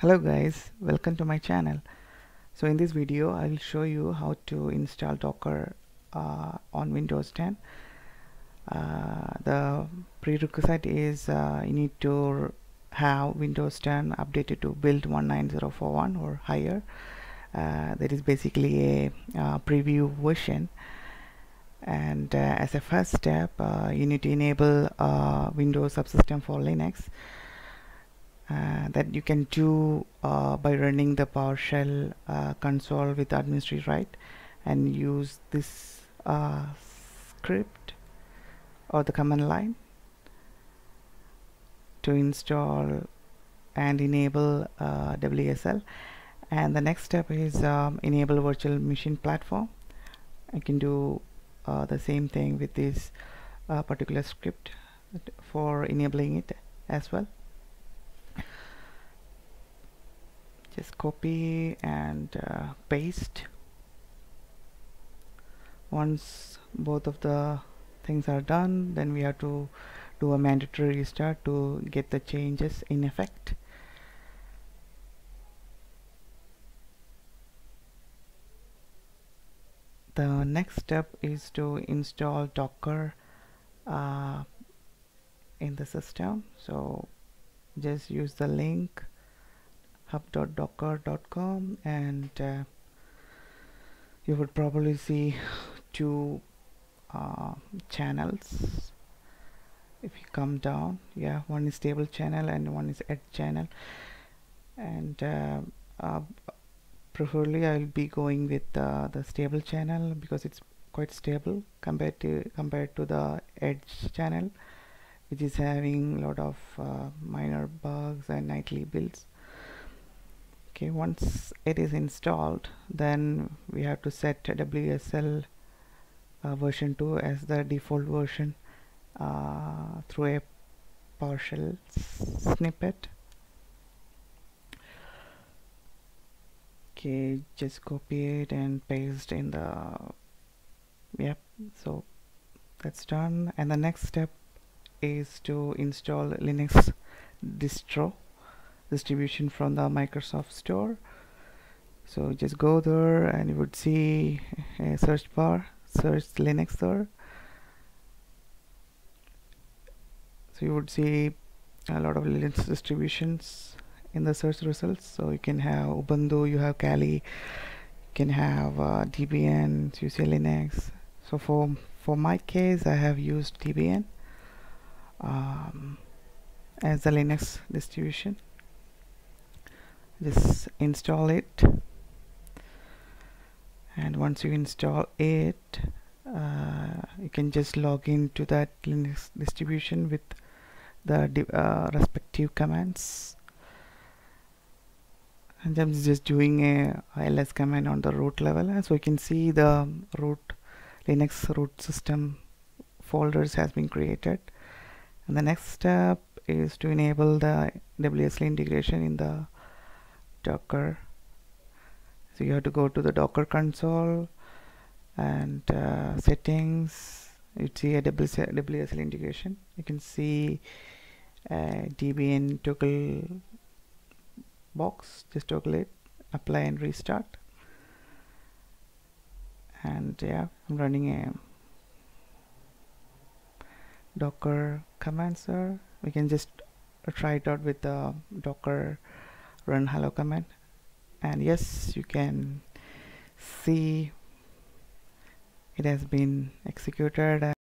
hello guys. Welcome to my channel. So in this video I will show you how to install docker uh, on Windows 10 uh, the prerequisite is uh, you need to have Windows 10 updated to build 19041 or higher. Uh, that is basically a uh, preview version. And uh, as a first step you need to enable Windows subsystem for Linux uh, that you can do uh, by running the PowerShell uh, console with administrative right? And use this uh, script or the command line to install and enable uh, WSL and the next step is um, enable virtual machine platform. I can do the same thing with this particular script for enabling it as well just copy and uh, paste. Once both of the things are done then we have to do a mandatory restart to get the changes in effect. The next step is to install docker uh, in the system. So just use the link hub.docker.com and uh, you would probably see two uh, channels. If you come down yeah one is stable channel and one is edge channel. And uh, uh preferably I'll be going with uh, the stable channel because it's quite stable compared to compared to the edge channel which is having a lot of uh, minor bugs and nightly builds okay once it is installed then we have to set WSL uh, version 2 as the default version uh, through a PowerShell snippet. Okay just copy it and paste in the yep so that's done. And the next step is to install Linux distro distribution from the Microsoft Store. So just go there and you would see a search bar search Linux there. So you would see a lot of Linux distributions in the search results. So you can have Ubuntu you have Kali you can have uh, Debian so you Linux. So for for my case I have used Debian um, as the Linux distribution just install it. And once you install it uh, you can just log into that Linux distribution with the uh, respective commands. And I'm just doing a ls command on the root level. So you can see the root Linux root system folders has been created. And the next step is to enable the WSL integration in the docker. So you have to go to the docker console and uh, settings. You see a WSL integration. You can see a debian toggle box. Just toggle it apply and restart. And yeah I'm running a docker command sir. We can just try it out with the docker run hello command and yes you can see it has been executed